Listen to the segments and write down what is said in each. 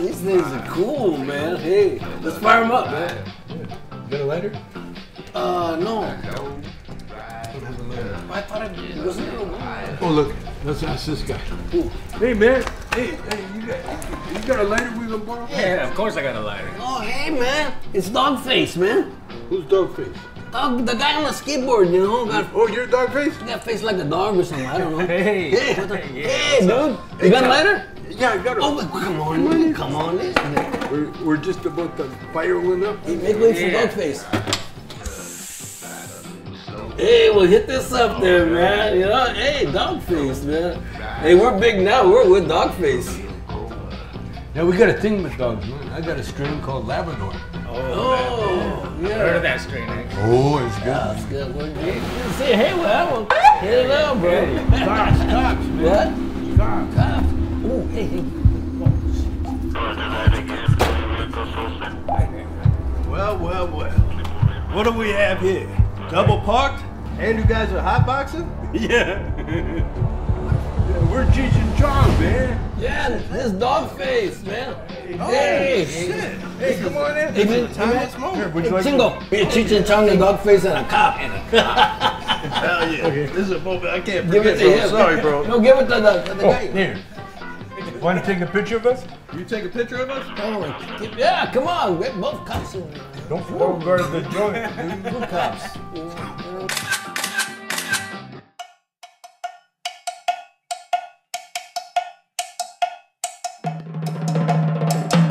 These things are cool, man. Hey, let's fire them up, man. Got a lighter? Uh, no. I thought it was a little Oh, look. Let's ask this guy. Hey, man. Hey, hey, you got, you got a lighter we can borrow? Yeah, of course I got a lighter. Oh, hey, man. It's Doggface, man. Who's Doggface? Dog, the guy on the skateboard, you know, got Oh, you're Doggface? got face like a dog or something. I don't know. Hey. Hey, Hey, yeah, hey dude. You got a lighter? Yeah, I got it. Oh, but come on, man. Come on. man. We're, we're just about to fire one up. Hey, make way for Yeah. Doggface. Hey, well, hit this up there, man. You know, hey, Doggface, man. Hey, we're big now. We're with Doggface. Now, we got a thing with dogs, man. I got a strain called Labrador. Oh, yeah. Heard of that strain, eh? Oh, it's good. That's good. We're good. Say, hey, well, hit it out, bro. Cops, cops, man. What? Cops. Cops. Ooh, hey, hey. Well, well, well. What do we have here? Double parked? And you guys are hotboxing? Yeah. yeah. We're Cheech and Chong, man. Yeah, this Doggface, man. Oh, Hey. shit. Hey, come on in. Hey, man, It's a timeless hey, moment. Would you like be a Cheech and Chong, a Doggface, and a cop. Hell yeah. This is a moment I can't Give it to him. I'm sorry, bro. No, give it to the, to the Oh, guy. here. Want to take a picture of us? You take a picture of us? Oh, yeah, come on. Get both cops in there. Don't forget the joint, dude. Two cops.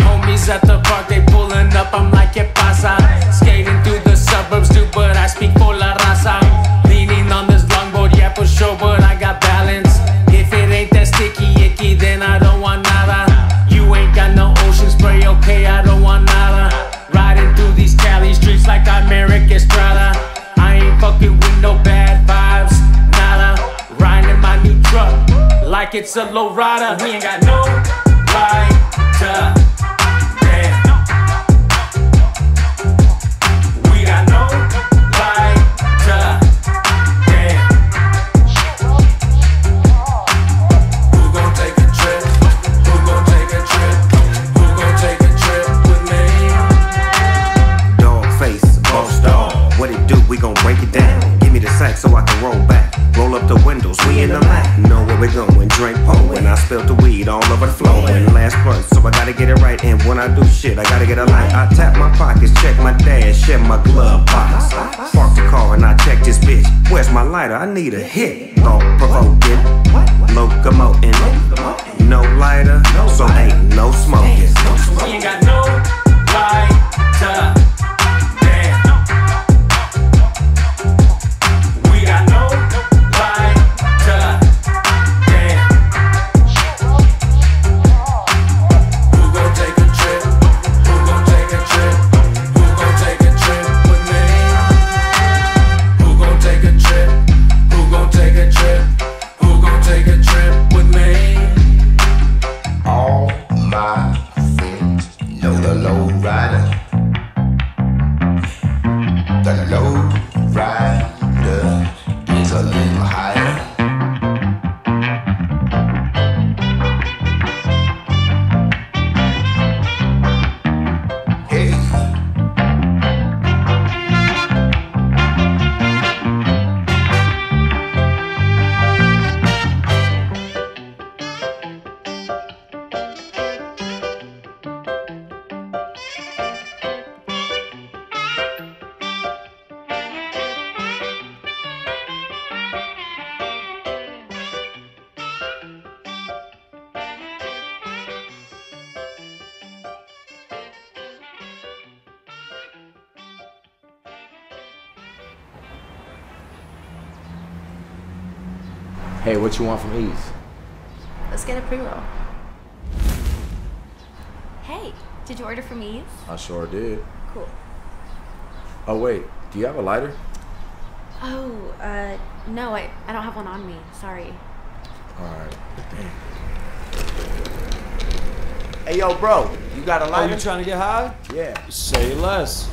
Homies at the park, they pulling up. I'm like, ¿qué pasa? Skating through the suburbs, dude, but I speak for la raza. Leaning on this longboard, yeah, for sure, but fucking with no bad vibes, nada. Riding my new truck like it's a low rider. We ain't got no right we in the mat. Know where we're going, drink. And I spilled the weed all over the floor. And last month, so I gotta get it right. And when I do shit, I gotta get a light. I tap my pockets, check my dash, check my glove box. Park the car and I check this bitch. Where's my lighter? I need a hit. Thought provoking, locomoting. No lighter, so ain't no smoking. The low Hey, what you want from Eaze? Let's get a pre-roll. Hey, did you order from Eaze? I sure did. Cool. Oh wait, do you have a lighter? Oh, uh, no, I, I don't have one on me. Sorry. All right. Hey yo, bro, you got a Oh, Are you trying to get high? yeah. Say less.